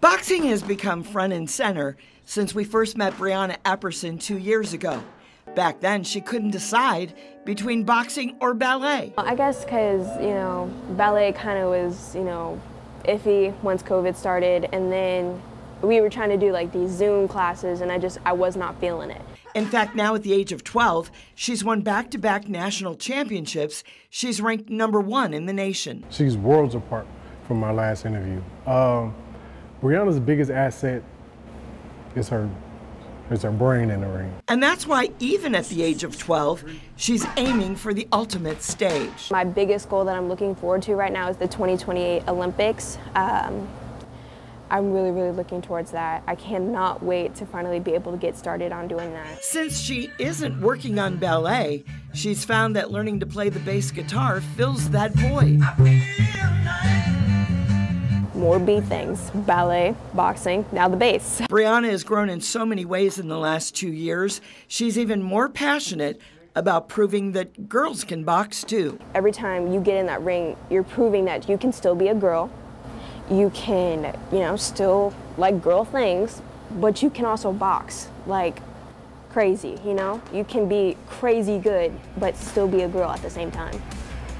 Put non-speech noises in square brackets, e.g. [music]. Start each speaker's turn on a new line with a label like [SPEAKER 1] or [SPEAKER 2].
[SPEAKER 1] Boxing has become front and center since we first met Brijhana Epperson two years ago. Back then, she couldn't decide between boxing or ballet.
[SPEAKER 2] I guess because, you know, ballet kind of was, you know, iffy once COVID started, and then we were trying to do like these Zoom classes, and I just, I was not feeling it.
[SPEAKER 1] In fact, now at the age of 12, she's won back to back national championships. She's ranked number one in the nation.
[SPEAKER 3] She's worlds apart from my last interview. Um, Brijhana's biggest asset is her is her brain in the ring.
[SPEAKER 1] And that's why, even at the age of 12, she's aiming for the ultimate stage.
[SPEAKER 2] My biggest goal that I'm looking forward to right now is the 2028 Olympics. Um, I'm really, really looking towards that. I cannot wait to finally be able to get started on doing that.
[SPEAKER 1] Since she isn't working on ballet, she's found that learning to play the bass guitar fills that void.
[SPEAKER 2] More B things ballet, boxing, now the bass. [laughs]
[SPEAKER 1] Brijhana has grown in so many ways in the last two years. She's even more passionate about proving that girls can box too.
[SPEAKER 2] Every time you get in that ring, you're proving that you can still be a girl, you can, you know, still like girl things, but you can also box like crazy, you know? You can be crazy good, but still be a girl at the same time.